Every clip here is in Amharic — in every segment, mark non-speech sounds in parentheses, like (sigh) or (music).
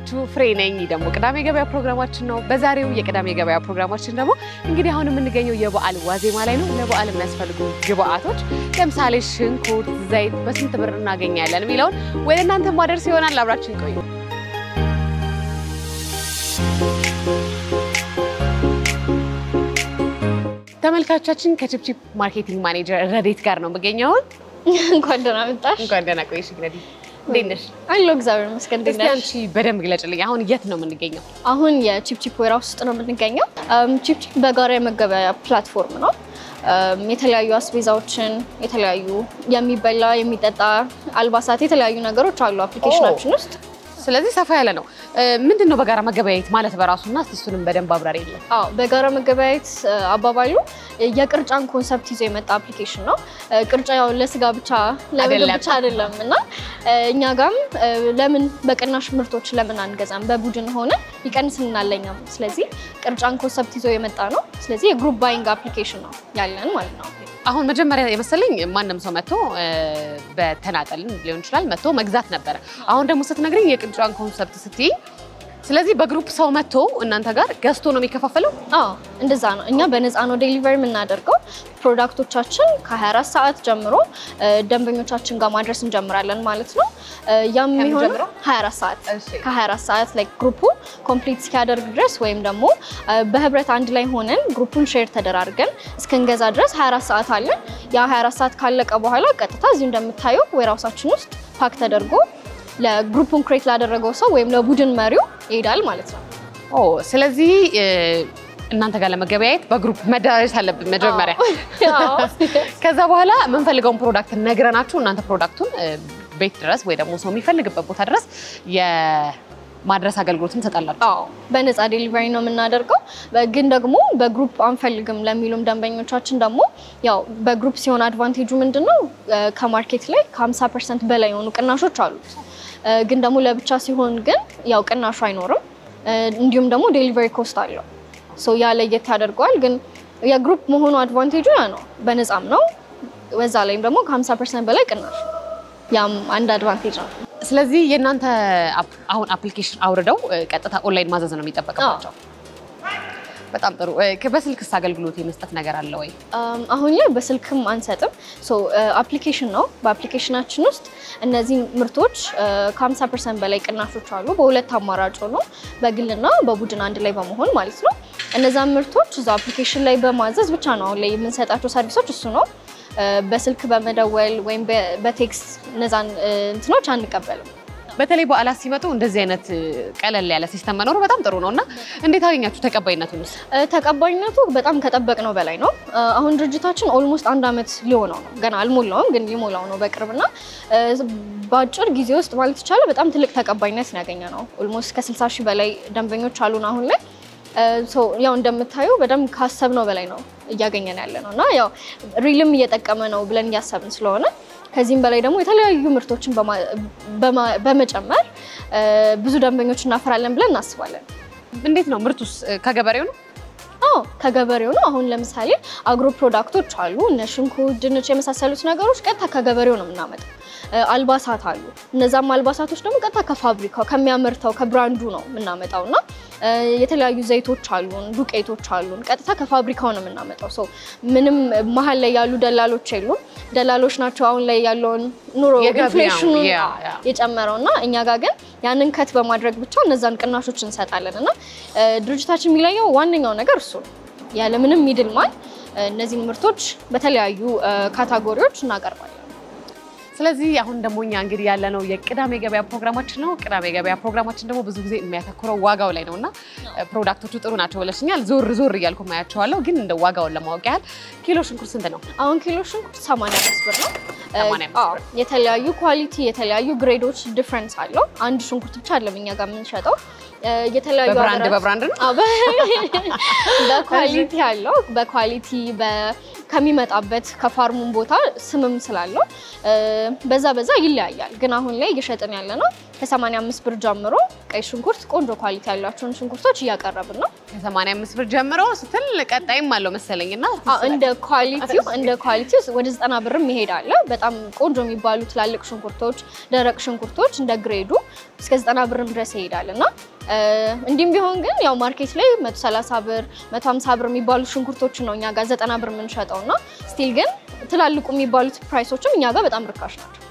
ናችሁ? ፍሬ ነኝ። ደግሞ ቅዳሜ ገበያ ፕሮግራማችን ነው። በዛሬው የቅዳሜ ገበያ ፕሮግራማችን ደግሞ እንግዲህ አሁን የምንገኘው የበዓል ዋዜማ ላይ ነው። ለበዓል የሚያስፈልጉ ግብአቶች ለምሳሌ ሽንኩርት፣ ዘይት በስንት ብር እናገኛለን የሚለውን ወደ እናንተ ማደርስ ይሆናል። አብራችን ቆዩ። ተመልካቾቻችን ከቺፕቺፕ marketing manager ረዴት ጋር ነው የምገኘው። እንኳን ደህና መጣሽ። እንኳን ደህና ቆየሽ ረዴት። እንዴት ነሽ? አለሁ እግዚአብሔር ይመስገን። እንዴት ነሽ? አንቺ በደንብ ግለጭልኝ። አሁን የት ነው የምንገኘው? አሁን የቺፕቺፕ warehouse ውስጥ ነው የምንገኘው። ቺፕቺፕ በጋራ የመገበያያ platform ነው። የተለያዩ አስቤዛዎችን፣ የተለያዩ የሚበላ የሚጠጣ አልባሳት፣ የተለያዩ ነገሮች አሉ application ኣችን ውስጥ። ስለዚህ ሰፋ ያለ ነው። ምንድን ነው በጋራ መገበያየት ማለት በራሱና እስኪ እሱንም በደንብ አብራሪ የለም። አዎ በጋራ መገበያየት አባባሉ የቅርጫን concept ይዞ የመጣ application ነው። ቅርጫ ያው ለስጋ ብቻ ለምግብ ብቻ አይደለም እና እኛ ጋም ለምን በቅናሽ ምርቶች ለምን አንገዛም? በቡድን ሆነ ይቀንስልናል ለኛም። ስለዚህ ቅርጫን concept ይዞ የመጣ ነው። ስለዚህ የ group buying application ነው ያለን ማለት ነው። አሁን መጀመሪያ የመሰለኝ ማንም ሰው መጥቶ በተናጠልም ሊሆን ይችላል መጥቶ መግዛት ነበረ። አሁን ደግሞ ስትነግረኝ የቅርጫን concept ስትይ፣ ስለዚህ በ group ሰው መጥቶ እናንተ ጋር ገዝቶ ነው የሚከፋፈለው። አዎ እንደዛ ነው። እኛ በነፃ ነው delivery የምናደርገው። product ኦቻችን ከ24 ሰዓት ጀምሮ ደንበኞቻችን ጋር ማድረስ እንጀምራለን ማለት ነው። ያም የሚሆነው ጀምሮ? 24 ሰዓት እሺ። ከ24 ሰዓት ላይ group ኡ complete እስኪያደርግ ድረስ ወይም ደግሞ በህብረት አንድ ላይ ሆነን group ኡን share ተደራርገን እስክንገዛ ድረስ 24 ሰዓት አለን። ያ 24 ሰዓት ካለቀ በኋላ ቀጥታ እዚሁ እንደምታየው warehouse ኣችን ውስጥ pack ተደርጎ ለ group ኡን create ላደረገው ሰው ወይም ለቡድን መሪው ይሄዳል ማለት ነው። ኦ ስለዚህ እናንተ ጋር ለመገበያየት በ group መደራጀት አለብን መጀመሪያ። (laughs) ከዛ በኋላ የምንፈልገውን product ነግረናችሁ እናንተ product ኡን ቤት ድረስ ወይ ደግሞ ሰው የሚፈልግበት ቦታ ድረስ የማድረስ አገልግሎትን ትሰጣላችሁ። አዎ በነፃ delivery ነው የምናደርገው። ግን ደግሞ በ group አንፈልግም ለሚሉም ደንበኞቻችን ደግሞ ያው በ group ሲሆን advantage ኡ ምንድን ነው? ከ market ላይ ከ50 percent በላይ የሆኑ ቅናሾች አሉት። ግን ደግሞ ለብቻ ሲሆን ግን ያው ቅናሹ አይኖርም። እንዲሁም ደግሞ delivery cost አለው። so ያ ለየት ያደርገዋል። ግን የ group መሆኑ advantage ኡ ያ ነው፣ በነፃም ነው። በዛ ላይም ደግሞ ከ50 percent በላይ ቅናሽ፣ ያም አንድ advantage ነው። ስለዚህ የእናንተ አሁን application አውርደው ቀጥታ ኦንላይን ማዘዝ ነው የሚጠበቅባቸው። በጣም ጥሩ። በስልክስ አገልግሎት የመስጠት ነገር አለ ወይ? አሁን ላይ በስልክም አንሰጥም። application ነው። በ application ኣችን ውስጥ እነዚህ ምርቶች ከ50 percent በላይ ቅናሾች አሉ። በሁለት አማራጭ ነው፣ በግልና በቡድን አንድ ላይ በመሆን ማለት ነው። እነዛን ምርቶች እዛ application ላይ በማዘዝ ብቻ ነው አሁን ላይ የምንሰጣቸው service ኦች እሱ ነው። በስልክ በመደወል ወይም በ text እነዛን እንትኖች አንቀበልም። በተለይ በዓላት ሲመጡ እንደዚህ አይነት ቀለል ያለ system መኖሩ በጣም ጥሩ ነው እና እንዴት አገኛችሁ ተቀባይነቱን? ተቀባይነቱ በጣም ከጠበቅነው በላይ ነው። አሁን ድርጅታችን almost አንድ ዓመት ሊሆነው ነው። ገና አልሞላውም፣ ግን ሊሞላው ነው በቅርብና እ፣ በአጭር ጊዜ ውስጥ ማለት ይቻላል በጣም ትልቅ ተቀባይነት ያገኘ ነው። almost ከ60 ሺህ በላይ ደንበኞች አሉን አሁን ላይ። ያው እንደምታዩ በደንብ ካሰብነው በላይ ነው እያገኘን ያለ ነው እና ያው real ም እየጠቀመ ነው ብለን እያሰብን ስለሆነ ከዚህም በላይ ደግሞ የተለያዩ ምርቶችን በመጨመር ብዙ ደንበኞች እናፈራለን ብለን እናስባለን። እንዴት ነው ምርቱስ ከገበሬው ነው? አዎ ከገበሬው ነው። አሁን ለምሳሌ agro product ኦች አሉ እነ ሽንኩርት፣ ድንች የመሳሰሉት ነገሮች ቀጥታ ከገበሬው ነው የምናመጣው። አልባሳት አሉ። እነዛም አልባሳቶች ደግሞ ቀጥታ ከፋብሪካው ከሚያመርተው ከ brand ኡ ነው የምናመጣው እና የተለያዩ ዘይቶች አሉን፣ ዱቄቶች አሉን። ቀጥታ ከፋብሪካው ነው የምናመጣው። ሰው ምንም መሀል ላይ ያሉ ደላሎች የሉም። ደላሎች ናቸው አሁን ላይ ያለውን ኑሮ የገበያው፣ inflation ኡ ያ፣ ያ። የጨመረው እና እኛ ጋር ግን ያንን cut በማድረግ ብቻ እነዛን ቅናሾች እንሰጣለን እና ድርጅታችን የሚለየው ዋነኛው ነገር እሱ ነው። ያለምንም middle man እነዚህን ምርቶች በተለያዩ category ዎች እናቀርባለን። ስለዚህ አሁን ደግሞ እኛ እንግዲህ ያለነው የቅዳሜ ገበያ ፕሮግራማችን ነው። ቅዳሜ ገበያ ፕሮግራማችን ደግሞ ብዙ ጊዜ የሚያተኩረው ዋጋው ላይ ነው እና product ኦቹ ጥሩ ናቸው ብለሽኛል። ዞር ዞር እያልኩ ማያቸዋለሁ፣ ግን እንደ ዋጋውን ለማወቅ ያህል ኪሎ ሽንኩርት ስንት ነው? አሁን ኪሎ ሽንኩርት 85 ብር ነው። እ፣ 85 አዎ፣ የተለያዩ quality የተለያዩ grade ኦች difference አለው። አንድ ሽንኩርት ብቻ አይደለም እኛ ጋር የምንሸጠው የተለያዩ በ brand ነው። (laughs) በ quality አለው። በ quality በ- ከሚመጣበት ከ farm ኡን ቦታ ስምም ስላለው በዛ በዛ ይለያያል። ግን አሁን ላይ እየሸጥን ያለ ነው ከ85 ብር ጀምሮ ቀይ ሽንኩርት ቆንጆ quality ያላቸውን ሽንኩርቶች እያቀረብን ነው። ከ85 ብር ጀምሮ ስትል ቀጣይም አለው መሰለኝ እና እንደ quality ው እንደ quality ው ወደ 90 ብርም ይሄዳል። በጣም ቆንጆ የሚባሉ ትላልቅ ሽንኩርቶች፣ ደረቅ ሽንኩርቶች እንደ grade ኡ እስከ 90 ብርም ድረስ ይሄዳል እና እንዲሁም ቢሆን ግን ያው market ላይ 130 ብር 150 ብር የሚባሉ ሽንኩርቶችን ነው እኛ ጋር 90 ብር የምንሸጠው እና still ግን ትላልቁ የሚባሉት price ኦችም እኛ ጋር በጣም ርካሽ ናቸው።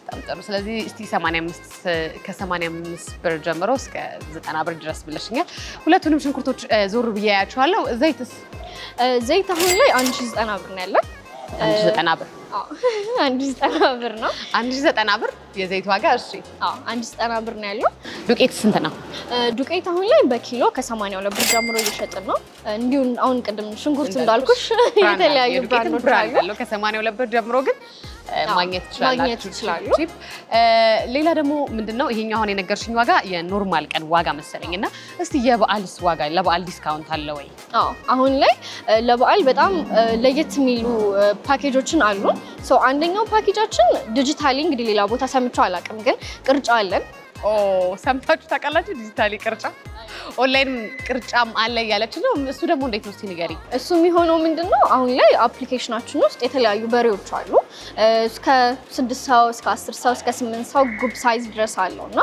በጣም ጥሩ። ስለዚህ እስቲ 85 ከ85 ብር ጀምሮ እስከ 90 ብር ድረስ ብለሽኛል። ሁለቱንም ሽንኩርቶች ዞር ብዬ ያያቸዋለሁ። ዘይትስ? ዘይት አሁን ላይ 1090 ብር ነው ያለው። 1090 ብር አዎ (laughs) 1090 ብር ነው። 1090 ብር የዘይት ዋጋ። እሺ አዎ 1090 ብር ነው ያለው። ዱቄት ስንት ነው? ዱቄት አሁን ላይ በኪሎ ከ82 ብር ጀምሮ እየሸጥን ነው። እንዲሁ አሁን ቅድም ሽንኩርት እንዳልኩሽ የተለያዩ ብራንዶች አሉ። አለው ከ82 ብር ጀምሮ ግን ማግኘት ትችላላችሁ። ሌላ ደግሞ ምንድነው ይሄኛው አሁን የነገርሽኝ ዋጋ የ normal ቀን ዋጋ መሰለኝ እና እስቲ የበዓልስ ዋጋ ለበዓል discount አለ ወይ? አሁን ላይ ለበዓል በጣም ለየት የሚሉ ፓኬጆችን አሉ። አንደኛው ፓኬጃችን digitally እንግዲህ ሌላ ቦታ ሰምቼው አላውቅም፣ ግን ቅርጫ አለን። ሰምታችሁ ታውቃላችሁ? digitally ቅርጫ ኦንላይን ቅርጫም አለ እያለች ነው። እሱ ደግሞ እንዴት ነው እስቲ ንገሪኝ። እሱ የሚሆነው ምንድን ነው? አሁን ላይ application ኣችን ውስጥ የተለያዩ በሬዎች አሉ። እስከ ስድስት ሰው እስከ አስር ሰው እስከ ስምንት ሰው ጉብ ሳይዝ ድረስ አለው እና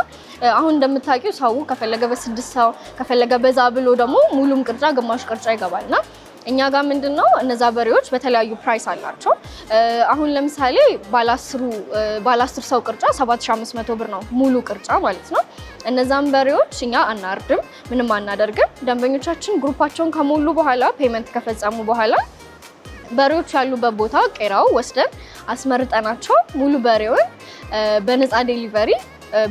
አሁን እንደምታውቂው ሰው ከፈለገ በስድስት ሰው ከፈለገ በዛ ብሎ ደግሞ ሙሉም ቅርጫ ግማሽ ቅርጫ ይገባል እና እኛ ጋር ምንድን ነው እነዛ በሬዎች በተለያዩ price አላቸው። አሁን ለምሳሌ ባለአስሩ ሰው ቅርጫ 7500 ብር ነው ሙሉ ቅርጫ ማለት ነው። እነዛን በሬዎች እኛ አናርድም፣ ምንም አናደርግም። ደንበኞቻችን group ኣቸውን ከሞሉ በኋላ payment ከፈጸሙ በኋላ በሬዎች ያሉበት ቦታ ቄራው ወስደን አስመርጠናቸው ሙሉ በሬውን በነፃ delivery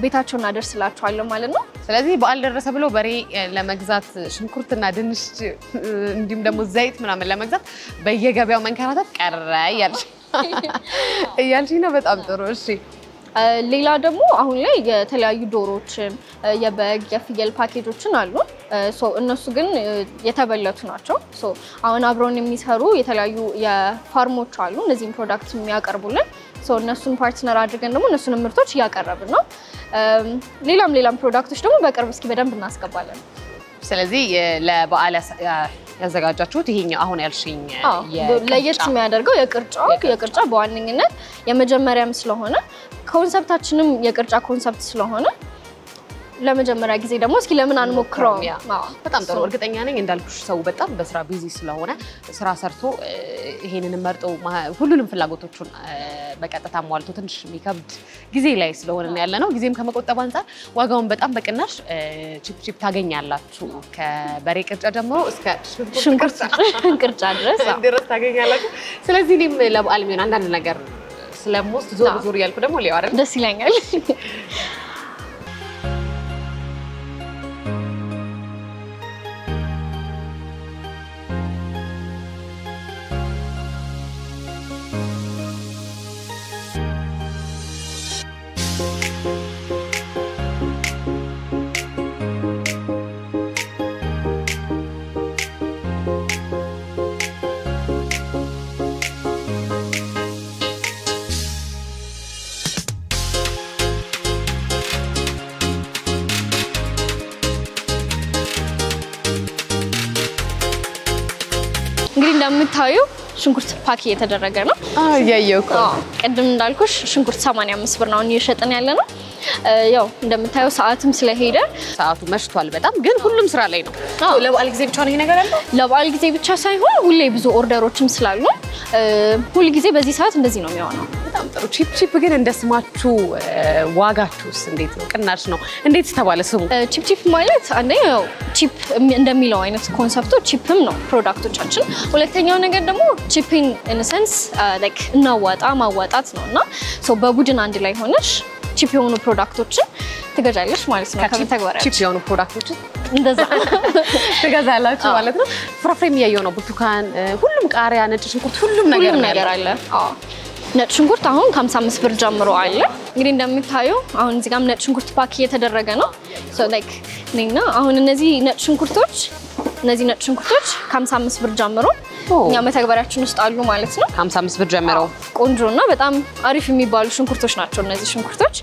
ቤታቸው እናደርስላቸዋለን ማለት ነው። ስለዚህ በዓል ደረሰ ብሎ በሬ ለመግዛት ሽንኩርትና ድንች እንዲሁም ደግሞ ዘይት ምናምን ለመግዛት በየገበያው መንከራተት ቀረ እያልሽ (laughs) ነው። በጣም ጥሩ እሺ። ሌላ ደግሞ አሁን ላይ የተለያዩ ዶሮዎችን የበግ የፍየል ፓኬጆችን አሉ። እነሱ ግን የተበለቱ ናቸው። አሁን አብረውን የሚሰሩ የተለያዩ የ farm ኦች አሉ እነዚህም product የሚያቀርቡልን እነሱን partner አድርገን ደግሞ እነሱን ምርቶች እያቀረብን ነው። ሌላም ሌላም product ኦች ደግሞ በቅርብ እስኪ በደንብ እናስገባለን። ስለዚህ ለበዓል ያዘጋጃችሁት ይሄኛው አሁን ያልሽኝ ለየት የሚያደርገው የቅርጫው የቅርጫ በዋነኝነት የመጀመሪያም ስለሆነ concept ኣችንም የቅርጫ concept ስለሆነ ለመጀመሪያ ጊዜ ደግሞ እስኪ ለምን አንሞክረውም? በጣም ጥሩ። እርግጠኛ ነኝ እንዳልኩሽ ሰው በጣም በስራ busy ስለሆነ ስራ ሰርቶ ይሄንን መርጦ ሁሉንም ፍላጎቶቹን በቀጥታ አሟልቶ ትንሽ የሚከብድ ጊዜ ላይ ስለሆነ ያለ ነው። ጊዜም ከመቆጠብ አንጻር ዋጋውን በጣም በቅናሽ ቺፕ ቺፕ ታገኛላችሁ። ከበሬ ቅርጫ ጀምሮ እስከ ሽንኩርት ቅርጫ (laughs) ድረስ ታገኛላችሁ። ስለዚህ እኔም ለበዓል የሚሆን አንዳንድ ነገር ስለምወስድ ዞር ዞር እያልኩ ደግሞ ደስ ይለኛል። እንደምታዩ ሽንኩርት pack እየተደረገ ነው። እያየሁ እኮ ቅድም እንዳልኩሽ ሽንኩርት 85 ብር ነው እየሸጥን ያለ ነው። ያው እንደምታየው ሰዓትም ስለሄደ ሰዓቱ መሽቷል በጣም ግን ሁሉም ስራ ላይ ነው። አዎ። ለበዓል ጊዜ ብቻ ነው ይሄ ነገር ያለው። ለበዓል ጊዜ ብቻ ሳይሆን ሁሌ ብዙ order ኦችም ስላሉ ሁል ጊዜ በዚህ ሰዓት እንደዚህ ነው የሚሆነው። በጣም ጥሩ። ቺፕ ቺፕ ግን እንደ ስማችሁ ዋጋችሁስ እንዴት ነው? ቅናሽ ነው? እንዴት ተባለ ስሙ? ቺፕ ቺፕ ማለት አንደኛው ያው cheap እንደሚለው አይነት concept ኡ cheap ም ነው product ኦቻችን። ሁለተኛው ነገር ደግሞ chip in in sense like እናዋጣ ማዋጣት ነው እና so በቡድን አንድ ላይ ሆነሽ cheap የሆኑ product ኦችን ትገዣለሽ ማለት ነው። ከመተግበሪያ ቺፕ የሆኑ product ኦችን እንደዛ ትገዛላችሁ ማለት ነው። ፍራፍሬም እያየሁ ነው። ብርቱካን፣ ሁሉም ቃሪያ፣ ነጭ ሽንኩርት፣ ሁሉም ነገር ነገር አለ። ነጭ ሽንኩርት አሁን ከ55 ብር ጀምሮ አለ። እንግዲህ እንደምታዩ አሁን እዚህ ጋርም ነጭ ሽንኩርት pack እየተደረገ ነው። so like እኔና አሁን እነዚህ ነጭ ሽንኩርቶች እነዚህ ነጭ ሽንኩርቶች ከ55 ብር ጀምሮ እኛ መተግበሪያችን ውስጥ አሉ ማለት ነው። ከ55 ብር ጀምረው ቆንጆ እና በጣም አሪፍ የሚባሉ ሽንኩርቶች ናቸው እነዚህ ሽንኩርቶች።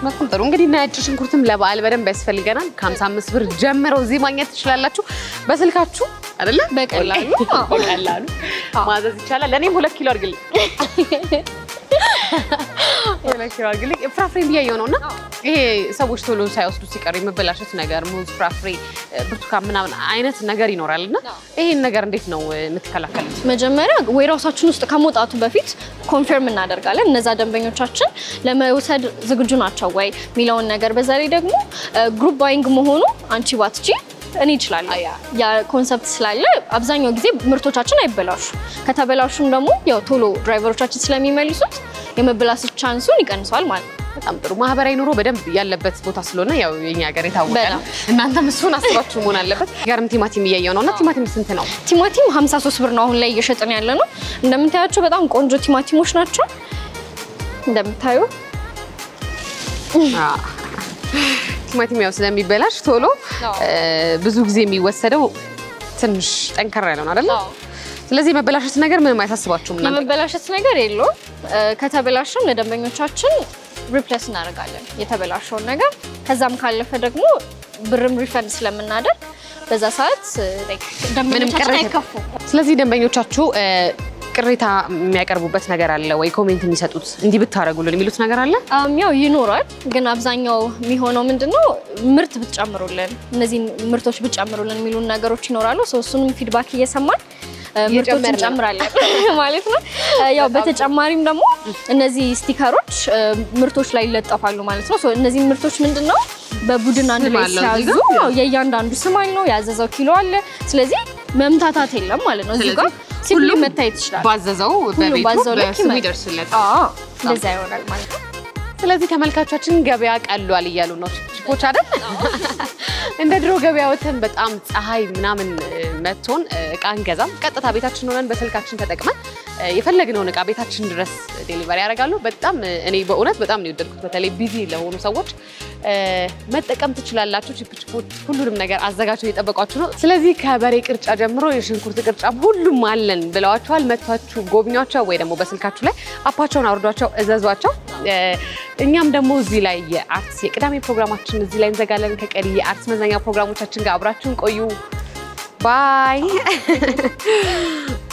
በጣም ጥሩ እንግዲህ ነጭ ሽንኩርትም ለበዓል በደንብ ያስፈልገናል። ከ55 ብር ጀምረው እዚህ ማግኘት ትችላላችሁ በስልካችሁ አይደለ? በቀላሉ በቀላሉ ማዘዝ ይቻላል። ለእኔም ሁለት ኪሎ አድርግልኝ፣ (laughs) ሁለት ኪሎ አድርግልኝ። ፍራፍሬ ብያየው ነው እና ይሄ ሰዎች ቶሎ ሳይወስዱ ሲቀር የመበላሸት ነገር ሙዝ፣ ፍራፍሬ፣ ብርቱካን ምናምን አይነት ነገር ይኖራል እና ይሄን ነገር እንዴት ነው የምትከላከሉት? መጀመሪያ warehouse ኣችን ውስጥ ከመውጣቱ በፊት confirm እናደርጋለን። እነዛ ደንበኞቻችን ለመውሰድ ዝግጁ ናቸው ወይ የሚለውን ነገር። በዛ ላይ ደግሞ group buying መሆኑ አንቺ ባትቺ እኔ እችላለሁ። ያ concept ስላለ አብዛኛው ጊዜ ምርቶቻችን አይበላሹ። ከተበላሹም ደግሞ ያው ቶሎ driver ኦቻችን ስለሚመልሱት የመበላሸት chance ኡን ይቀንሰዋል ማለት ነው። በጣም ጥሩ ማህበራዊ ኑሮ በደንብ ያለበት ቦታ ስለሆነ ያው የኛ ሀገር የታወቀ ነው። እናንተም እሱን አስባችሁ መሆን አለበት። ጋርም ቲማቲም እያየው ነው እና ቲማቲም ስንት ነው? ቲማቲም 53 ብር ነው አሁን ላይ እየሸጥን ያለ ነው። እንደምታያቸው በጣም ቆንጆ ቲማቲሞች ናቸው። እንደምታዩ ቲማቲም ያው ስለሚበላሽ ቶሎ ብዙ ጊዜ የሚወሰደው ትንሽ ጠንከር ያለ ነው አይደለ? ስለዚህ የመበላሸት ነገር ምንም አያሳስባችሁም እናንተ? የመበላሸት ነገር የለውም። ከተበላሸም ለደንበኞቻችን replace እናደርጋለን የተበላሸውን ነገር። ከዛም ካለፈ ደግሞ ብርም refund ስለምናደርግ በዛ ሰዓት ደንበኞቻችን አይከፉም። ስለዚህ ደንበኞቻችሁ ቅሬታ የሚያቀርቡበት ነገር አለ ወይ? comment የሚሰጡት እንዲህ ብታደርጉልን የሚሉት ነገር አለ? ያው ይኖራል፣ ግን አብዛኛው የሚሆነው ምንድነው ምርት ብትጨምሩልን፣ እነዚህን ምርቶች ብትጨምሩልን የሚሉን ነገሮች ይኖራሉ። እሱንም feedback እየሰማን ምርቶች ነው። እንጨምራለን (laughs) ማለት ነው። ያው በተጨማሪም ደግሞ እነዚህ sticker ኦች ምርቶች ላይ ይለጠፋሉ ማለት ነው። እነዚህ ምርቶች ምንድነው በቡድን አንድ ላይ ሲያዙ የእያንዳንዱ ስም አለው፣ ያዘዘው ኪሎ አለ። ስለዚህ መምታታት የለም ማለት ነው። እዚህ ጋር ሁሉም መታየት ይችላል። ባዘዘው በቤቱ በስሙ ይደርስለታል። አዎ እንደዛ ይሆናል ማለት ነው። ስለዚህ ተመልካቾቻችን ገበያ ቀሏል እያሉ ነው ቺፖች አይደል? እንደ ድሮ ገበያ ወጥተን በጣም ፀሐይ ምናምን እ፣ እቃ እንገዛም። ቀጥታ ቤታችን ሆነን በስልካችን ተጠቅመን የፈለግነውን እቃ ቤታችን ድረስ delivery ያደርጋሉ። በጣም እኔ በእውነት በጣም ነው የወደድኩት። በተለይ busy ለሆኑ ሰዎች መጠቀም ትችላላችሁ። ቺፕ ቺፖች ሁሉንም ነገር አዘጋጅተው እየጠበቋችሁ ነው። ስለዚህ ከበሬ ቅርጫ ጀምሮ የሽንኩርት ቅርጫም ሁሉም አለን ብለዋቸዋል። መጥቷችሁ ጎብኟቸው፣ ወይ ደግሞ በስልካችሁ ላይ አፓቸውን አውርዷቸው እዘዟቸው። እኛም ደግሞ እዚህ ላይ የአርትስ የቅዳሜ ፕሮግራማችን እዚህ ላይ እንዘጋለን። ከቀሪ የአርትስ መዝናኛ ፕሮግራሞቻችን ጋር አብራችሁን ቆዩ። Bye. (laughs)